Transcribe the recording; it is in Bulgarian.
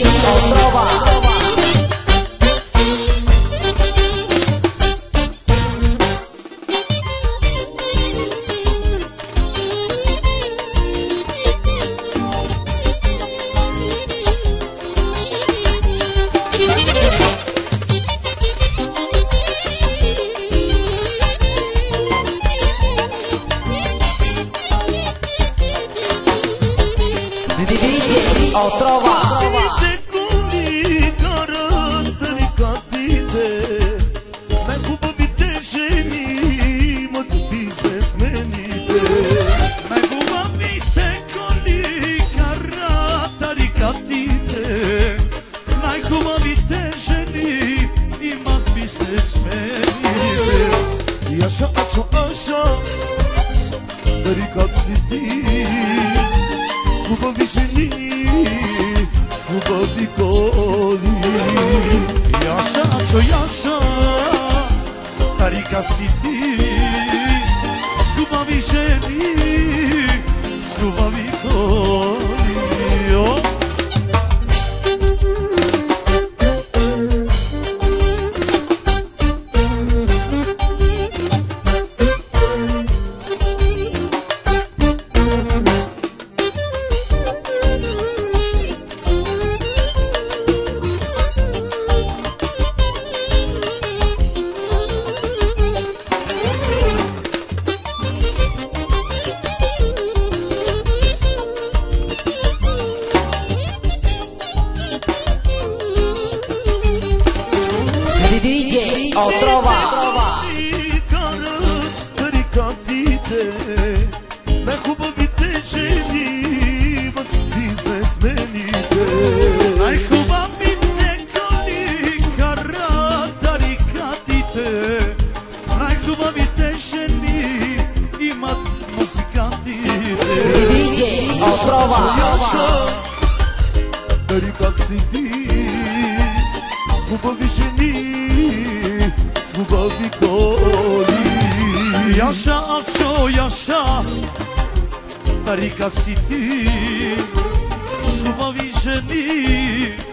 Lo trova Ho trovato όσο, όσο, όσο Περικά ψητή Σκούπα βυζινή Σκούπα δικόλη Γεια σα, όσο, γεια σα Περικά ψητή Σκούπα DJ Otrova карат тарикатите Най-хубавите жени имат бизнесмените Най-хубавите коли карат тарикатите Най-хубавите жени имат музикантите DJ Яша, тарикат си ти? С хубави жени, voli Jaša, ačo, jaša Rika si ti S ljubavi ženi.